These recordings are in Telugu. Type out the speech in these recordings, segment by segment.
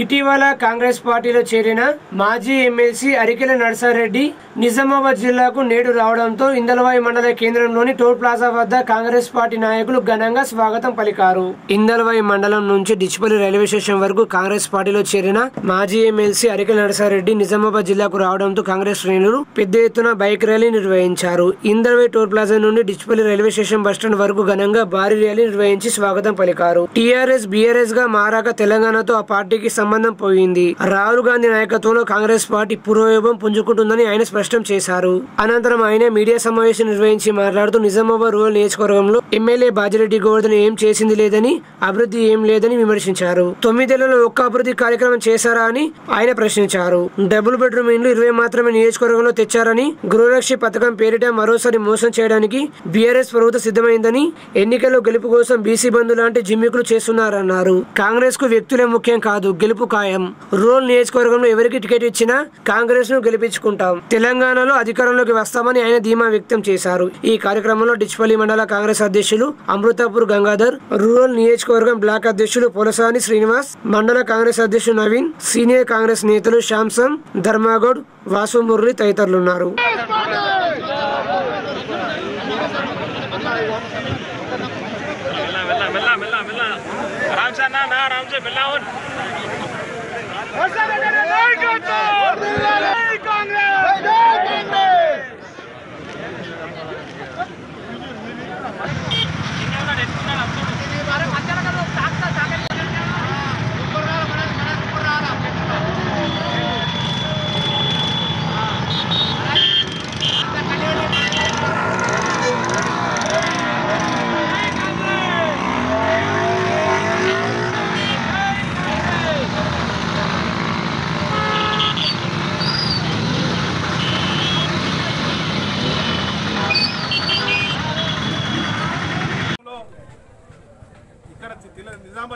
ఇటీవల కాంగ్రెస్ పార్టీలో చేరిన మాజీ ఎమ్మెల్సీ అరికెల నరసారెడ్డి నిజామాబాద్ జిల్లాకు నేడు రావడంతో ఇందలవాయి మండల కేంద్రంలోని టోల్ ప్లాజా వద్ద కాంగ్రెస్ పార్టీ నాయకులు ఘనంగా స్వాగతం పలికారు. ఇందలవాయి మండలం నుంచి డిచ్పల్లి రైల్వే స్టేషన్ వరకు కాంగ్రెస్ పార్టీలో చేరిన మాజీ ఎమ్మెల్సీ అరికెల నరసారెడ్డి నిజామాబాద్ జిల్లాకు రావడంతో కాంగ్రెస్ శ్రేణులు పెద్ద ఎత్తున బైక్ ర్యాలీ నిర్వహించారు. ఇందలవాయి టోల్ ప్లాజా నుండి డిచ్పల్లి రైల్వే స్టేషన్ బస్టాండ్ వరకు ఘనంగా భారీ ర్యాలీ నిర్వహించి స్వాగతం పలికారు. టీఆర్ఎస్ బీఆర్ఎస్గా మారాక తెలంగాణతో ఆ పార్టీకి సంబంధం పోయింది. రాహుల్ గాంధీ నాయకత్వంలో కాంగ్రెస్ పార్టీ పురోయోగం పుంజుకుంటుందని ఆయన స్పష్టం చేశారు. అనంతరం ఆయన మీడియా సమావేశం నిర్వహించి మాట్లాడుతూ నిజామాబాద్ రూరల్ నియోజకవర్గంలో ఎమ్మెల్యే బాజిరెడ్డి గోవర్ధన్ ఏం చేసింది లేదని అభివృద్ధి ఏం లేదని విమర్శించారు. తొమ్మిదేళ్ళలో ఒక్క అభివృద్ధి కార్యక్రమం చేశారా అని ఆయన ప్రశ్నించారు. డబుల్ బెడ్రూమ్ ఇండ్లు ఇరవై మాత్రమే నియోజకవర్గంలో తెచ్చారని గృహరక్షి పథకం పేరిట మరోసారి మోసం చేయడానికి బీఆర్ఎస్ ప్రభుత్వం సిద్ధమైందని ఎన్నికల్లో గెలుపు కోసం బీసీ బంధు లాంటి జిమ్మికులు చేస్తున్నారన్నారు. కాంగ్రెస్కు వ్యక్తులే ముఖ్యం కాదు గెలుపు గెలుపు ఖాయం. రూరల్ నియోజకవర్గంలో ఎవరికి టికెట్ ఇచ్చినా కాంగ్రెస్ను గెలిపించుకుంటాం. తెలంగాణలో అధికారంలోకి వస్తామని ఆయన ధీమా వ్యక్తం చేశారు. ఈ కార్యక్రమంలో డిచ్పల్లి మండల కాంగ్రెస్ అధ్యక్షులు అమృతాపూర్ గంగాధర్ రూరల్ నియోజకవర్గం బ్లాక్ అధ్యక్షులు పొలసాని శ్రీనివాస్ మండల కాంగ్రెస్ అధ్యక్షుడు నవీన్ సీనియర్ కాంగ్రెస్ నేతలు శాంసంగ్ ధర్మాగౌడ్ వాసు మురళి తదితరులున్నారు. రామ్ నా రామ్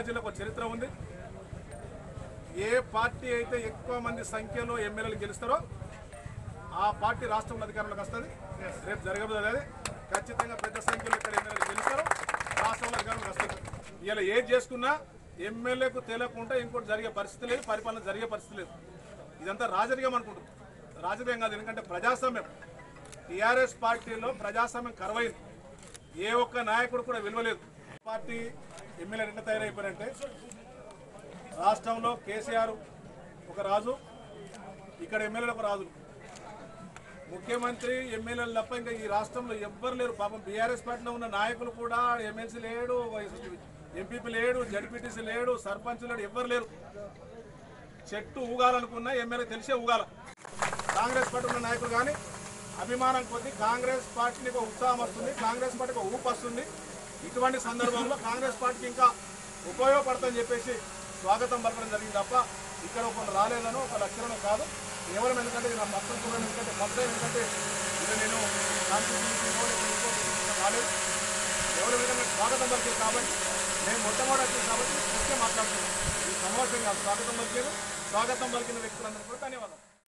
నిజామాబాద్ జిల్లాకు ఒక చరిత్ర ఉంది. ఏ పార్టీ అయితే ఎక్కువ మంది సంఖ్యలో ఎమ్మెల్యేలు గెలుస్తారో ఆ పార్టీ రాష్ట్రంలో అధికారంలోకి వస్తుంది. రేపు జరగబోదు ఖచ్చితంగా పెద్ద సంఖ్యలో ఇక్కడ ఎమ్మెల్యేలు గెలుస్తారు. రాష్ట్రంలో అధికారంలోకి వస్తుంది ఇలా ఏది చేసుకున్నా ఎమ్మెల్యేకు తెలియకుండా ఇంకోటి జరిగే పరిస్థితి లేదు పరిపాలన జరిగే పరిస్థితి లేదు. ఇదంతా రాజకీయం అనుకుంటుంది రాజకీయం కాదు ఎందుకంటే ప్రజాస్వామ్యం. టీఆర్ఎస్ పార్టీలో ప్రజాస్వామ్యం కరువైంది. ఏ ఒక్క నాయకుడు కూడా విలువలేదు. పార్టీ ఎమ్మెల్యే రెండు తయారైపోయారంటే రాష్ట్రంలో కేసీఆర్ ఒక రాజు ఇక్కడ ఎమ్మెల్యేలు ఒక రాజు ముఖ్యమంత్రి ఎమ్మెల్యేలు తప్ప ఇంకా ఈ రాష్ట్రంలో ఎవ్వరు లేరు. పాపం బీఆర్ఎస్ పార్టీలో ఉన్న నాయకులు కూడా ఎమ్మెల్సీ లేడు ఎంపీపీ లేడు జడ్పీటీసీ లేడు సర్పంచ్ లేడు ఎవ్వరు లేరు. చెట్టు ఊగాలనుకున్నా ఎమ్మెల్యే తెలిసే ఊగాల. కాంగ్రెస్ పార్టీ ఉన్న నాయకులు కానీ అభిమానం కొద్దీ కాంగ్రెస్ పార్టీకి ఒక ఉత్సాహం వస్తుంది కాంగ్రెస్ పార్టీకి ఒక ఊపు వస్తుంది. ఇటువంటి సందర్భంలో కాంగ్రెస్ పార్టీకి ఇంకా ఉపయోగపడుతుందని చెప్పేసి స్వాగతం పలకడం జరిగింది తప్ప ఇక్కడ ఒకరు రాలేదనో ఒక లక్షణం కాదు. కేవలం ఎందుకంటే నా మొత్తం చూడండి ఎందుకంటే మొత్తం ఎందుకంటే ఇది నేను రాలేదు. ఎవరు ఎందుకంటే స్వాగతం పలికారు కాబట్టి నేను మొట్టమొదటి వచ్చింది కాబట్టి ముఖ్యం మాట్లాడుతున్నాను. ఈ సమావేశం కాదు స్వాగతం పలికారు. స్వాగతం పలికిన వ్యక్తులందరూ కూడా ధన్యవాదాలు.